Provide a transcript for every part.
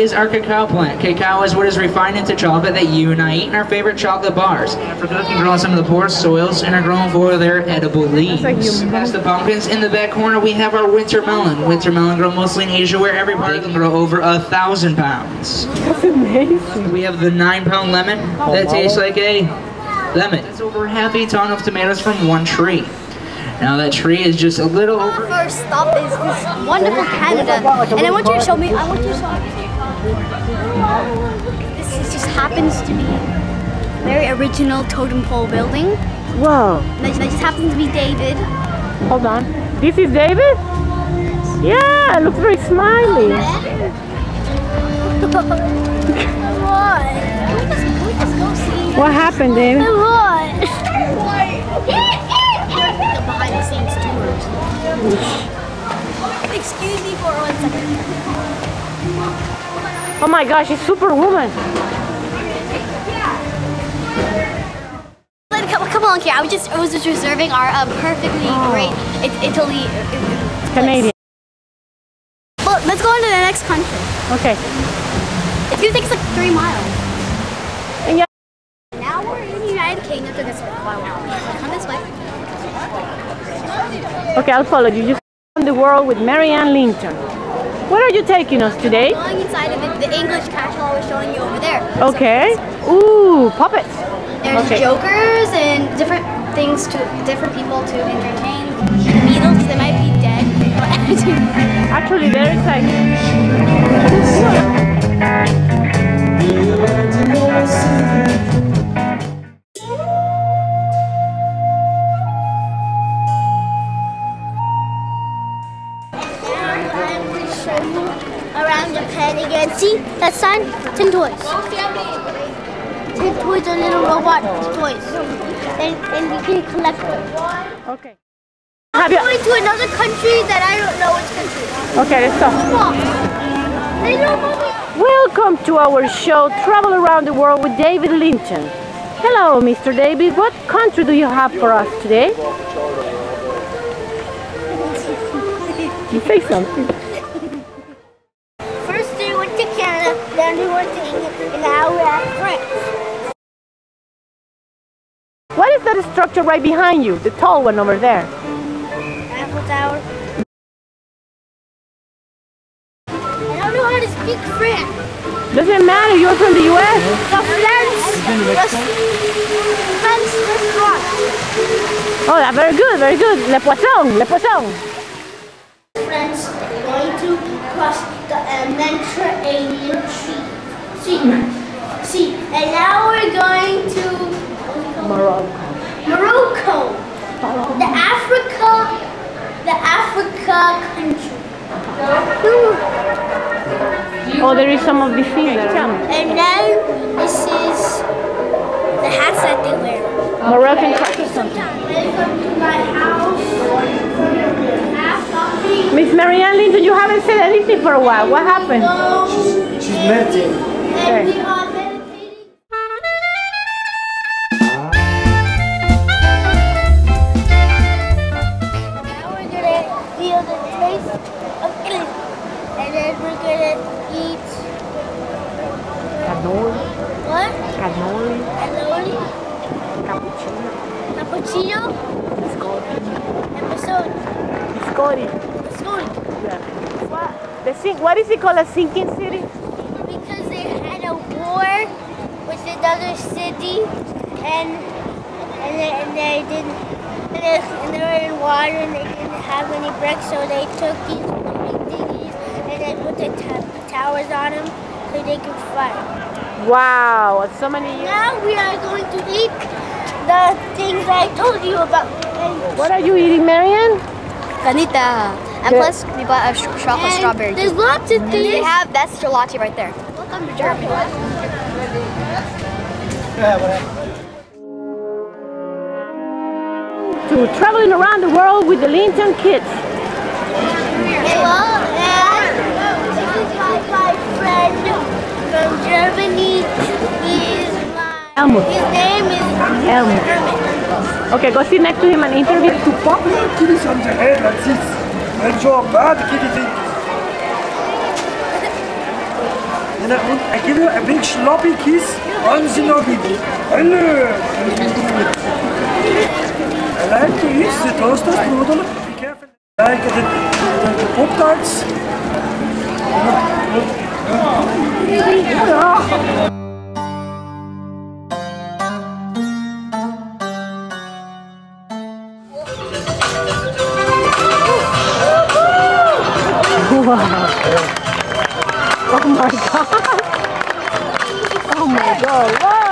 is our cacao plant. Cacao is what is refined into chocolate that you and I eat in our favorite chocolate bars. Africa can grow on some of the poorest soils and are grown for their edible leaves. Past the pumpkins, in the back corner we have our winter melon. Winter melon grow mostly in Asia where every everybody can grow over a thousand pounds. That's amazing. We have the nine pound lemon that tastes like a lemon. That's over half a ton of tomatoes from one tree. Now that tree is just a little Our over. first stop is this wonderful Canada, and I want you to show me. I want you to show me. This is, just happens to be a very original totem pole building. Whoa. That, that just happens to be David. Hold on. This is David? Yeah, it looks very smiley. what? Can we just, can we just go see? What happened, David? Behind the scenes tours. Excuse me for one second. Oh my gosh, she's superwoman. Come, along here. I was just I was just reserving our um, perfectly great it- Italy. uh, Canadian. Well, let's go on to the next country. Okay. It's gonna take us like three miles. And yeah, Now we're in the United Kingdom. Took us quite a while. Come this way. okay, I'll follow you. Just on the world with Marianne Linton. Where are you taking us today? Going inside of it, the English castle I was showing you over there. Okay. Ooh, puppets. There's Okay. jokers and different things to different people to entertain. Beatles, they might be dead. but- Actually, there is going to show you around Japan again. See that sign? Ten toys. Ten toys are little robot toys. And, and you can collect them. okay. Have I'm going to another country that I don't know which country. Okay, let's go. Come on. They don't know me. Welcome to our show, Travel Around the World with David Linton. Hello, Mr. David. What country do you have for us today? Say something. First they went to Canada, then they went to England, and now we're at France. What is that structure right behind you? The tall one over there. Eiffel Tower. I don't know how to speak French. Doesn't matter, you're from the US. The French. French restaurant. Oh, that's very good, very good. Le poisson, le poisson. Friends, are going to cross the uh, Mediterranean Sea. See, see, and now we're going to Morocco. Morocco, the Africa, the Africa country. Oh, there is some of the thing there. And then this is the hats that they wear. Moroccan crackers. Welcome to my house. Half coffee. Miss Marianne Linton, you haven't said anything for a while. What happened? She's meditating. And we are meditating. Now we're gonna feel the sink, what is it called? A sinking city? Because they had a war with another city, and and they, and they didn't, and they, and they were in water, and they didn't have any bricks, so they took these big dinghies and they put the towers on them so they could fly. Wow, so many years. Now we are going to eat the things I told you about. What are you eating, Marianne? Ganita. And Good. plus, we bought a sh- chocolate and strawberry. There's lots of things. They have that's gelato right there. Welcome to Germany. To traveling around the world with the Linton kids. Hello, and this is my, my friend from Germany. He is my. Helmut. His name is Helmut. Herman. Okay, go sit next to him and interview. Kiddies on the head, that's it. And so bad kiddies. And I, I give you a big sloppy kiss on the noggin. Hello. I like to eat the toaster strudel. Be careful. I like the, the, the Pop Tarts. Oh god! Oh my god! Wow!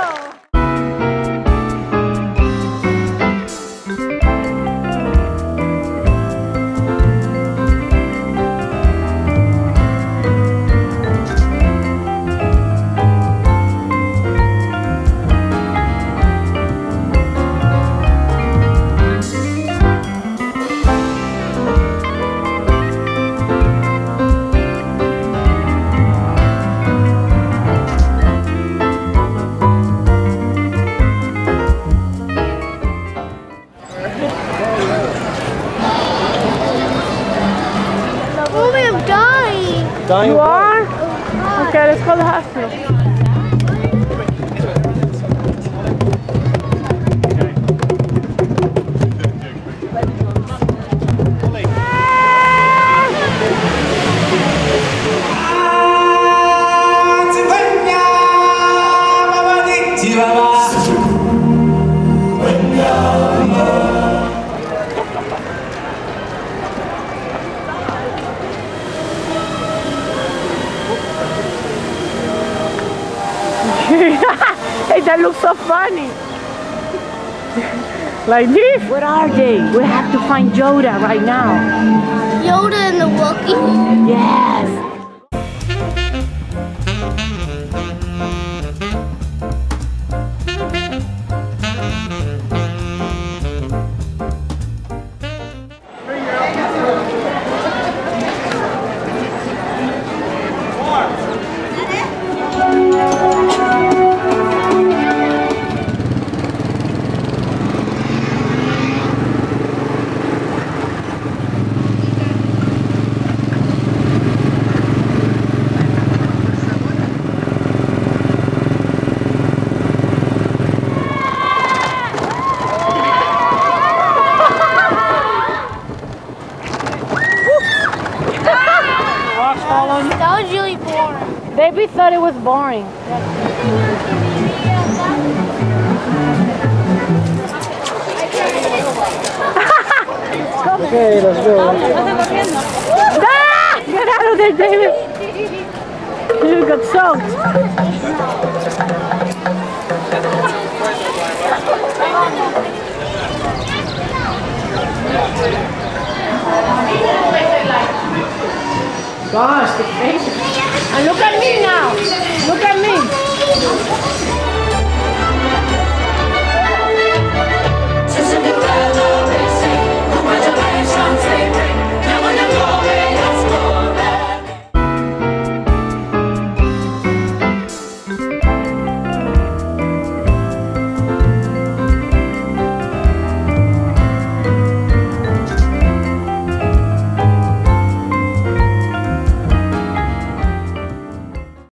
Dying. You are? Okay, let's call the hospital. Hey, that looks so funny. like this? What are they? We have to find Yoda right now. Yoda and the Wookiee. Yes. Thought it was boring. Okay, let's go. Ah! Get out of there, David. You got soaked. Gosh, the face. And look at me now. Look at me.